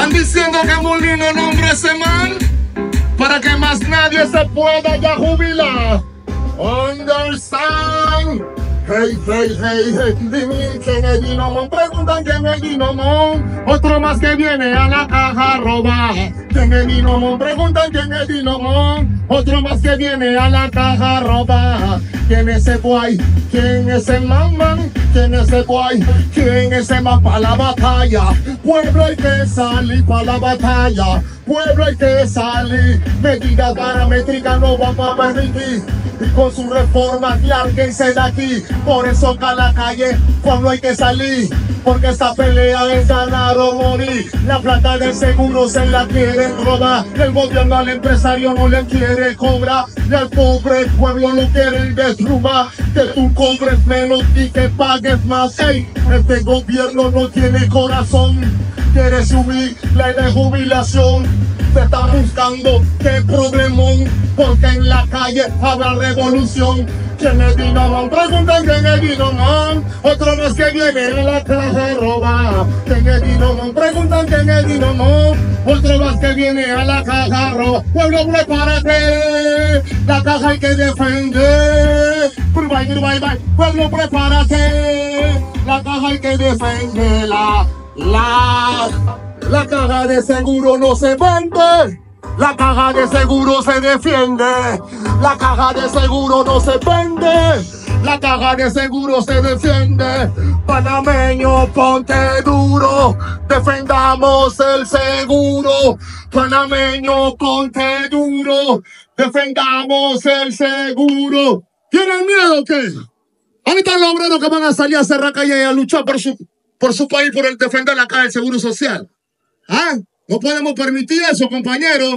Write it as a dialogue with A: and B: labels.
A: Están diciendo que Molino nombre a ese man para que más nadie se pueda ya jubilar. Understand? Hey, hey, hey, hey, dime quién es Dinomón, preguntan quién es Dinomón, otro más que viene a la caja a robar. ¿Quién es Dinomón? Preguntan quién es Dinomón, otro más que viene a la caja a robar. ¿Quién es ese guay? ¿Quién es ese mamán? ¿Quién es ese guay? ¿Quién es ese man para la batalla? Pueblo hay que salir para la batalla. Pueblo hay que salir. Medidas paramétricas no vamos a permitir. Con su reforma lárguense de aquí. Por eso acá a la calle cuando hay que salir. Porque esta pelea es ganar o morir. La plata del seguro se la quieren robar. El gobierno al empresario no le quiere cobrar. Y al pobre pueblo lo quieren derrumbar. Que tú cobres menos y que pagues más. Este gobierno no tiene corazón. Quiere subir la de jubilación. Te está buscando qué problemón. Porque en la calle habrá revolución. ¿Quién es Dinomón? Preguntan quién es Dinomón. Otro más que viene a la caja a robar. ¿Quién es Dinomón? Preguntan quién es Dinomón. Otro más que viene a la caja a robar. Pueblo, prepárate. La caja hay que defender. Pueblo, prepárate. La caja hay que defenderla. La, caja de seguro no se vende. La caja de seguro se defiende. La caja de seguro no se vende. La caja de seguro se defiende. Panameño, ponte duro. Defendamos el seguro. Panameño, ponte duro. Defendamos el seguro. ¿Tienen miedo o qué? ¿Dónde están los obreros que van a salir a cerrar calle y a luchar por su, por su país, por el defender la caja del seguro social? ¿Ah? No podemos permitir eso, compañeros.